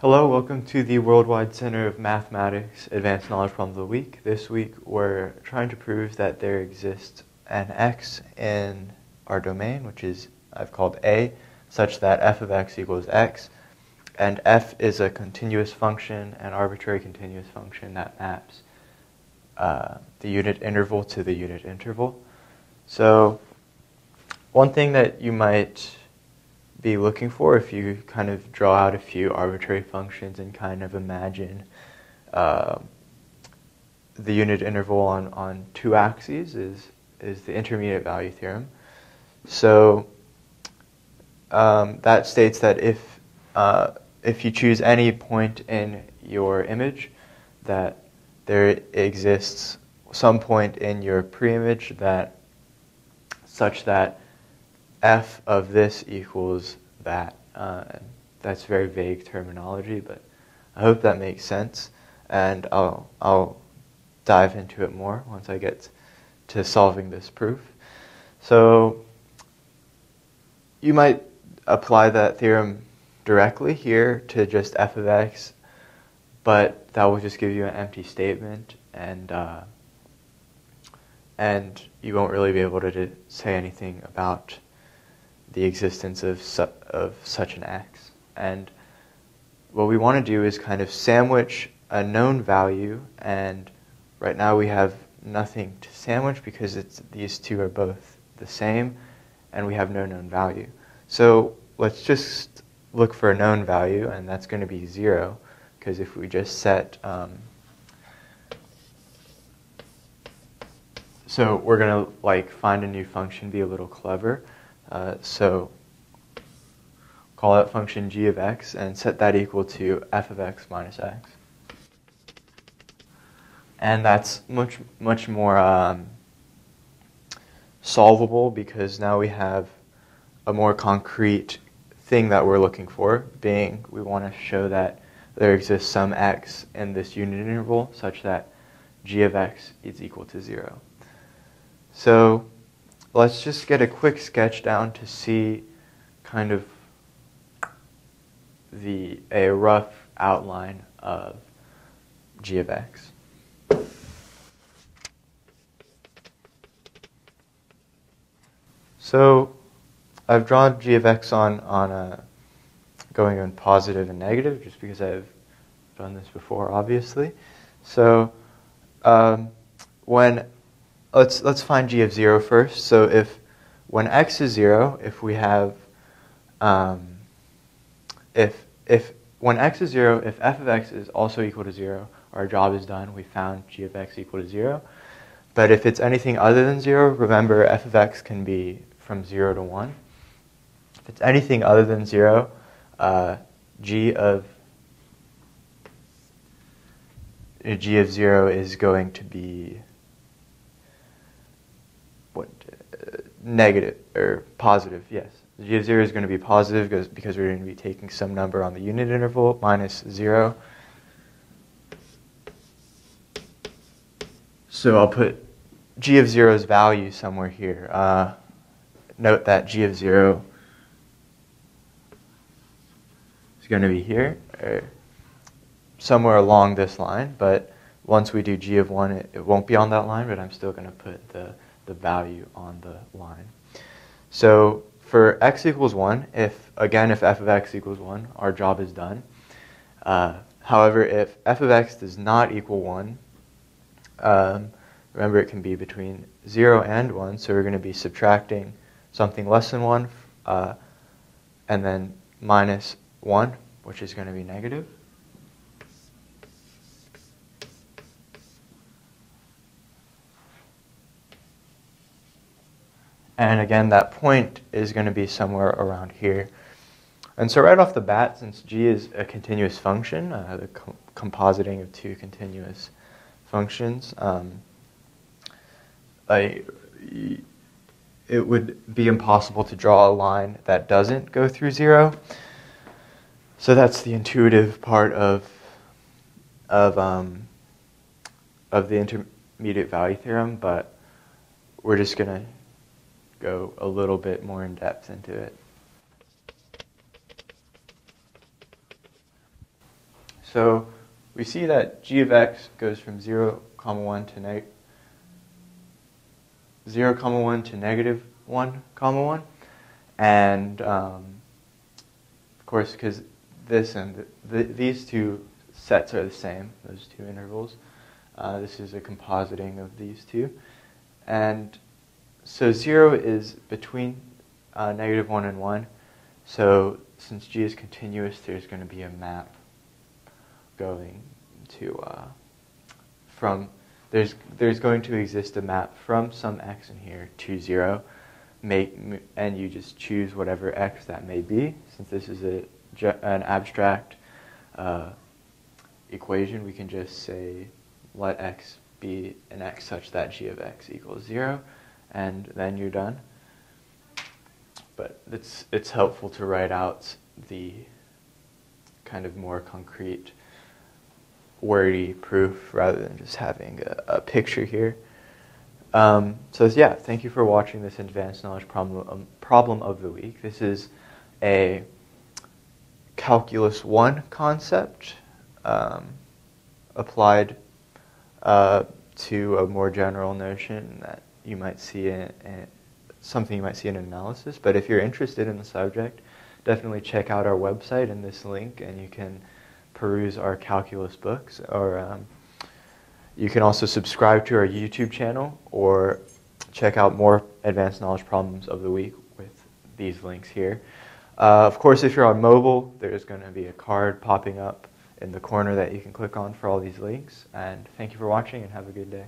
Hello, welcome to the Worldwide Center of Mathematics Advanced Knowledge Problem of the Week. This week we're trying to prove that there exists an x in our domain, which is I've called A, such that f of x equals x, and f is a continuous function, an arbitrary continuous function that maps uh, the unit interval to the unit interval. So one thing that you might be looking for if you kind of draw out a few arbitrary functions and kind of imagine uh, the unit interval on, on two axes is, is the intermediate value theorem. So um, that states that if, uh, if you choose any point in your image, that there exists some point in your preimage that such that f of this equals that. Uh, that's very vague terminology, but I hope that makes sense. And I'll, I'll dive into it more once I get to solving this proof. So you might apply that theorem directly here to just f of x, but that will just give you an empty statement, and uh, and you won't really be able to say anything about the existence of, su- of such an x. And what we want to do is kind of sandwich a known value, and right now we have nothing to sandwich because it's, these two are both the same, and we have no known value. So let's just look for a known value, and that's going to be 0, because if we just set... Um, so we're going to like find a new function, be a little clever. Uh, so call that function g of x and set that equal to f of x minus x. And that's much, much more um, solvable because now we have a more concrete thing that we're looking for, being we want to show that there exists some x in this unit interval such that g of x is equal to 0. So let's just get a quick sketch down to see kind of the a rough outline of g of x. So I've drawn g of x on, on a going in positive and negative just because I've done this before, obviously. So um, when let's let's find g of 0 first. So if when x is 0, if we have um, if if when x is 0, if f of x is also equal to 0, our job is done. We found g of x equal to 0. But if it's anything other than 0, remember f of x can be from 0 to 1. If it's anything other than 0, uh, g of g of 0 is going to be negative or positive, yes. G of 0 is going to be positive because, we're going to be taking some number on the unit interval minus 0. So I'll put g of 0's value somewhere here. Uh, note that g of 0 is going to be here, or somewhere along this line, but once we do g of 1, it, it won't be on that line, but I'm still going to put the the value on the line. So for x equals 1, if again, if f of x equals 1, our job is done. Uh, however, if f of x does not equal 1, um, remember it can be between 0 and 1, so we're going to be subtracting something less than 1 uh, and then minus 1, which is going to be negative. And again, that point is going to be somewhere around here. And so right off the bat, since g is a continuous function, uh, the com compositing of two continuous functions, um, I, it would be impossible to draw a line that doesn't go through zero. So that's the intuitive part of of um, of the intermediate value theorem, but we're just gonna go a little bit more in depth into it. So we see that g of x goes from 0, comma 1 to neg 0, comma 1 to negative 1, comma 1. And um, of course, because this and the, the, these two sets are the same, those two intervals. Uh, this is a compositing of these two. And so 0 is between uh, negative 1 and 1. So since g is continuous, there's going to be a map going to uh, from there's there's going to exist a map from some x in here to 0 make and you just choose whatever x that may be. Since this is a an abstract uh, equation we can just say let x be an x such that g of x equals 0 and then you're done but it's, it's helpful to write out the kind of more concrete, wordy proof rather than just having a, a picture here. Um, so yeah, thank you for watching this advanced knowledge problem, um, problem of the week. This is a calculus 1 concept um, applied uh, to a more general notion that you might see in, in something you might see in analysis. But if you're interested in the subject, definitely check out our website in this link and you can peruse our calculus books. Or um, you can also subscribe to our YouTube channel or check out more advanced knowledge problems of the week with these links here. Uh, of course, if you're on mobile, there's going to be a card popping up in the corner that you can click on for all these links. And thank you for watching and have a good day.